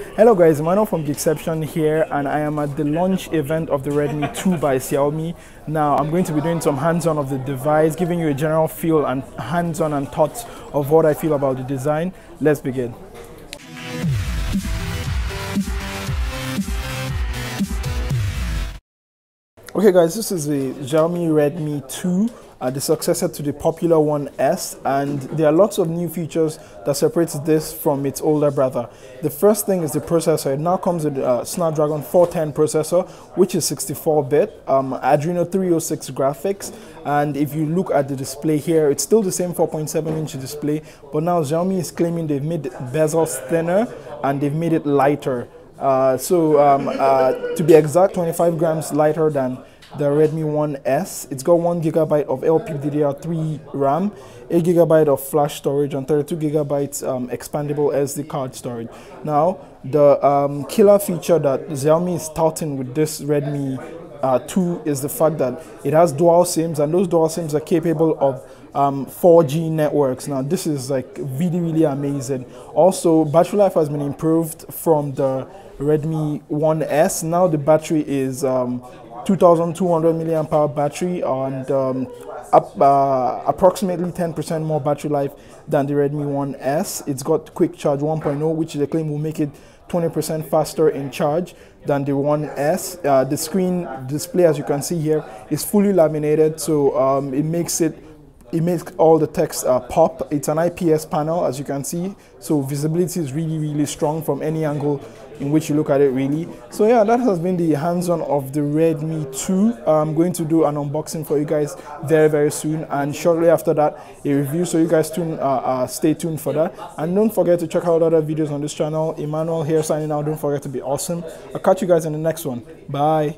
Hello guys, Emmanuel from Geekception here and I am at the launch event of the Redmi 2 by Xiaomi. Now I'm going to be doing some hands-on of the device, giving you a general feel and hands-on and thoughts of what I feel about the design. Let's begin. Okay guys, this is the Xiaomi Redmi 2 uh, the successor to the popular One S, and there are lots of new features that separates this from its older brother. The first thing is the processor. It now comes with a Snapdragon 410 processor, which is 64-bit, um, Adreno 306 graphics, and if you look at the display here, it's still the same 4.7-inch display, but now Xiaomi is claiming they've made bezels thinner and they've made it lighter. Uh, so um, uh, to be exact, 25 grams lighter than the Redmi 1S. It's got one gigabyte of LPDDR3 RAM, eight gigabyte of flash storage, and 32 gigabytes um, expandable SD card storage. Now, the um, killer feature that Xiaomi is touting with this Redmi uh, 2 is the fact that it has dual SIMs, and those dual SIMs are capable of um, 4G networks. Now, this is like really, really amazing. Also, battery life has been improved from the Redmi 1S. Now the battery is um, 2200 milliamp hour battery and um, up, uh, approximately 10% more battery life than the Redmi 1S. It's got quick charge 1.0, which they claim will make it 20% faster in charge than the 1S. Uh, the screen display, as you can see here, is fully laminated, so um, it makes it it makes all the text uh, pop. It's an IPS panel, as you can see, so visibility is really, really strong from any angle in which you look at it, really. So yeah, that has been the hands-on of the Redmi 2. I'm going to do an unboxing for you guys very, very soon, and shortly after that, a review. So you guys tune, uh, uh, stay tuned for that, and don't forget to check out other videos on this channel. Emmanuel here signing out. Don't forget to be awesome. I'll catch you guys in the next one. Bye.